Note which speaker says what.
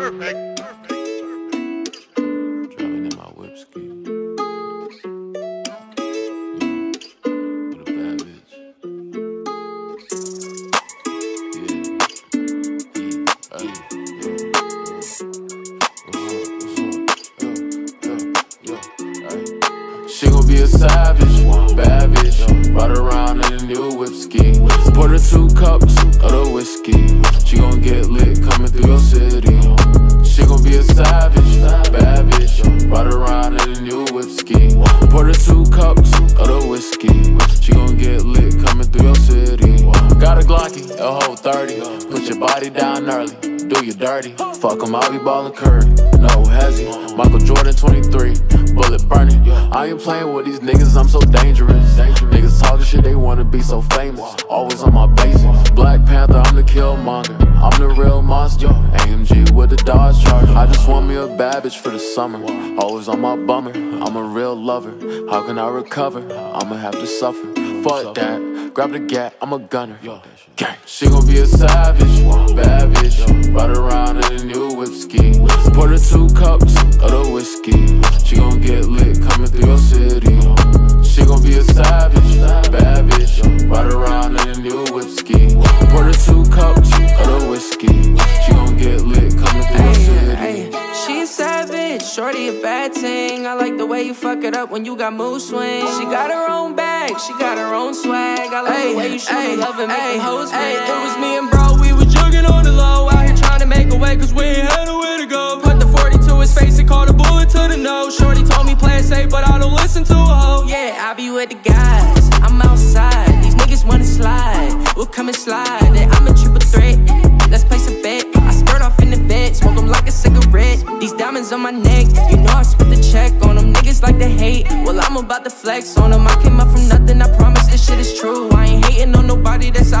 Speaker 1: perfect.
Speaker 2: She gon' be a savage, bad bitch. Ride around in a new whip ski. Pour her two cups of the whiskey. She gon' get lit coming through your city. A whole 30. Put your body down early, do you dirty. Fuck 'em, I'll be ballin' Curry. No hezzy. Michael Jordan 23, bullet burning. I ain't playing with these niggas, I'm so dangerous. Niggas talking shit, they wanna be so famous. Always on my bases. Black Panther, I'm the killmonger. I'm the real monster. AMG with the Dodge Charger. I just want me a bad bitch for the summer. Always on my bummer. I'm a real lover. How can I recover? I'ma have to suffer. Fuck that. Grab the gat, I'm a gunner. Gang. She gon' be a savage, bad bitch. Ride around in a new whip ski. Pour her two cups of the whiskey. She gon' get lit coming through your city. She gon' be a savage, bad bitch. Ride around in a new whip ski. Pour her two cups of the whiskey. She gon' get lit coming through your city.
Speaker 3: Ay, she a savage, shorty a bad ting. I like the way you fuck it up when you got mood swings. She got her own bag, she got her own swag. I like the way you show me love and make the hoes. It was me and bro, we was jugging on the low. Out here trying to make a way, cause we ain't had nowhere to go. Put the 40 to his face and called a bullet to the nose. Shorty told me play it safe, but I don't listen to a hoe. Yeah, I be with the guys, I'm outside. These niggas wanna slide, we'll come and slide. And I'm a triple threat, let's place a bet. I skirt off in the bed, smoke 'em like a cigarette. These diamonds on my neck, you know I spent the check on them niggas like to hate. Well, I'm about to flex on them. I came up from nothing, I promise this shit is true. I ain't hating on nobody that's out here